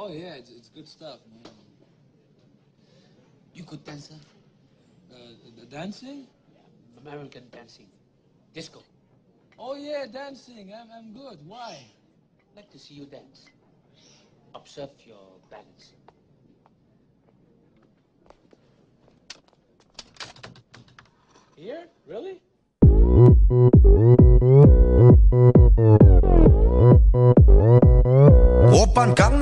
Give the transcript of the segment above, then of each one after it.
Oh yeah, it's, it's good stuff, man. You good dancer? Uh, the dancing? American dancing. Disco. Oh yeah, dancing. I'm, I'm good. Why? like to see you dance. Observe your balance. Here? Really?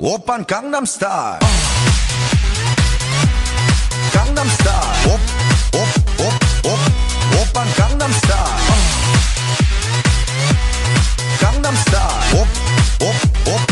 오빤 강남 스타일 강남 스타일 옵옵옵옵 오빤 강남 스타일 강남 스타일 옵옵옵